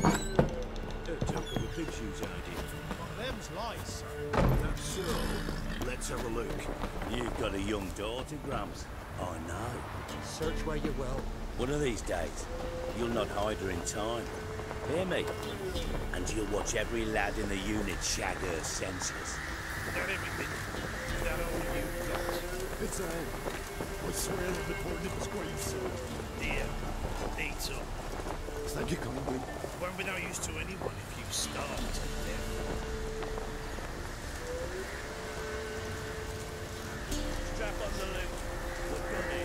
They're talking with Big Shoes idea. Them's lights. Let's have a look. You've got a young daughter, Grams. I know. Search where you will. One of these days, you'll not hide her in time. Hear me? And you'll watch every lad in the unit shag her senses. Not everything. Not all you got. It's all. I swear I'll deport it before. You kindly. Won't be no use to anyone if you starve to death. Strap on the loop.